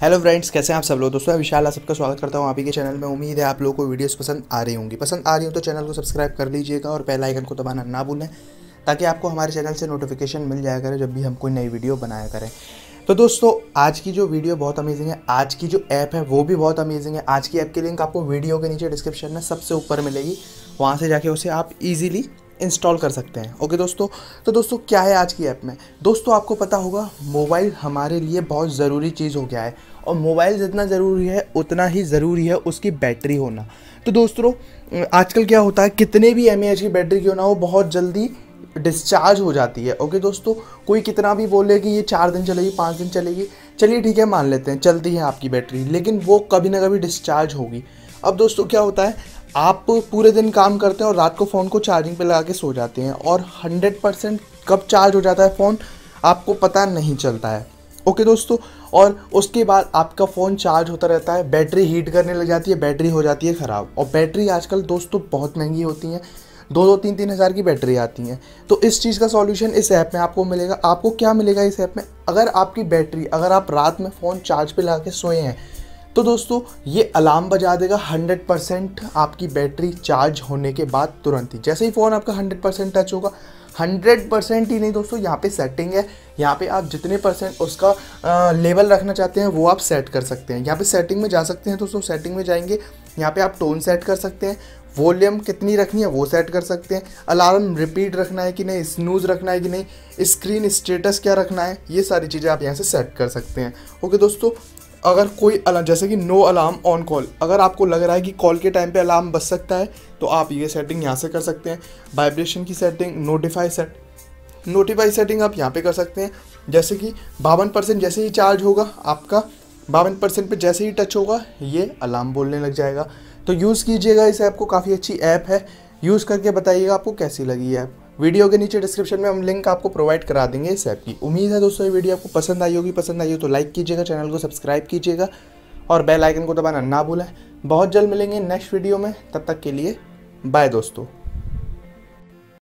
Hello friends कैसे हैं आप सब लोग? दोस्तों विशाल, आप सबका स्वागत करता हूँ आप ही के चैनल में। उम्मीद है आप लोगों को वीडियोस पसंद आ रही होंगी। पसंद आ रही हो तो चैनल को सब्सक्राइब कर लीजिएगा और पहला आइकन को दबाना ना भूलें, ताकि आपको हमारे चैनल से नोटिफिकेशन मिल जाया करे जब भी हम कोई नई वीडियो बनाया करें। तो दोस्तों, आज की जो वीडियो बहुत अमेजिंग है, आज की जो ऐप है वो भी बहुत अमेजिंग है। आज की ऐप की लिंक आपको वीडियो के नीचे डिस्क्रिप्शन में सबसे ऊपर मिलेगी। वहाँ से जाके उसे आप इजीली इंस्टॉल कर सकते हैं। ओके दोस्तों तो दोस्तों, क्या है आज की ऐप में? दोस्तों, आपको पता होगा मोबाइल हमारे लिए बहुत ज़रूरी चीज़ हो गया है। और मोबाइल जितना ज़रूरी है, उतना ही ज़रूरी है उसकी बैटरी होना। तो दोस्तों, आजकल क्या होता है, कितने भी एम की बैटरी क्यों ना हो, बहुत जल्दी डिस्चार्ज हो जाती है। ओके दोस्तों, कोई कितना भी बोले कि ये चार दिन चलेगी, पाँच दिन चलेगी, चलिए ठीक है, मान लेते हैं, चलती है आपकी बैटरी लेकिन वो कभी ना कभी डिस्चार्ज होगी। अब दोस्तों, क्या होता है आप पूरे दिन काम करते हैं और रात को फ़ोन को चार्जिंग पे लगा के सो जाते हैं और 100 परसेंट कब चार्ज हो जाता है फ़ोन, आपको पता नहीं चलता है। ओके दोस्तों, और उसके बाद आपका फ़ोन चार्ज होता रहता है, बैटरी हीट करने लग जाती है, बैटरी हो जाती है ख़राब। और बैटरी आजकल दोस्तों बहुत महँगी होती हैं, दो दो तीन तीन हज़ार की बैटरी आती हैं। तो इस चीज़ का सॉल्यूशन इस ऐप में आपको मिलेगा। आपको क्या मिलेगा इस ऐप में? अगर आपकी बैटरी, अगर आप रात में फ़ोन चार्ज पे लगा के सोए हैं तो दोस्तों ये अलार्म बजा देगा 100 परसेंट आपकी बैटरी चार्ज होने के बाद तुरंत ही। जैसे ही फ़ोन आपका 100 परसेंट टच होगा। 100 परसेंट ही नहीं दोस्तों यहाँ पे सेटिंग है। यहाँ पे आप जितने परसेंट उसका आ, लेवल रखना चाहते हैं वो आप सेट कर सकते हैं। यहाँ पे सेटिंग में जा सकते हैं दोस्तों सेटिंग में जाएँगे। यहाँ पे आप टोन सेट कर सकते हैं। वॉल्यूम कितनी रखनी है वो सेट कर सकते हैं। अलार्म रिपीट रखना है कि नहीं स्नूज रखना है कि नहीं स्क्रीन स्टेटस क्या रखना है ये सारी चीज़ें आप यहाँ से सेट कर सकते हैं। ओके दोस्तों अगर कोई अलार्म जैसे कि नो अलार्म ऑन कॉल अगर आपको लग रहा है कि कॉल के टाइम पे अलार्म बच सकता है तो आप ये सेटिंग यहाँ से कर सकते हैं। वाइब्रेशन की setting notify set notify setting आप यहाँ पे कर सकते हैं। जैसे कि बावन परसेंट जैसे ही चार्ज होगा, आपका बावन परसेंट पर जैसे ही टच होगा, ये अलार्म बोलने लग जाएगा। तो यूज़ कीजिएगा, इस ऐप को, काफ़ी अच्छी ऐप है। यूज़ करके बताइएगा आपको कैसी लगी ऐप वीडियो के नीचे डिस्क्रिप्शन में हम लिंक आपको प्रोवाइड करा देंगे इस ऐप की। उम्मीद है दोस्तों ये वीडियो आपको पसंद आई होगी, पसंद आई हो तो लाइक कीजिएगा चैनल को सब्सक्राइब कीजिएगा और बेल आइकन को दबाना ना भूलें। बहुत जल्द मिलेंगे नेक्स्ट वीडियो में, तब तक के लिए बाय दोस्तों।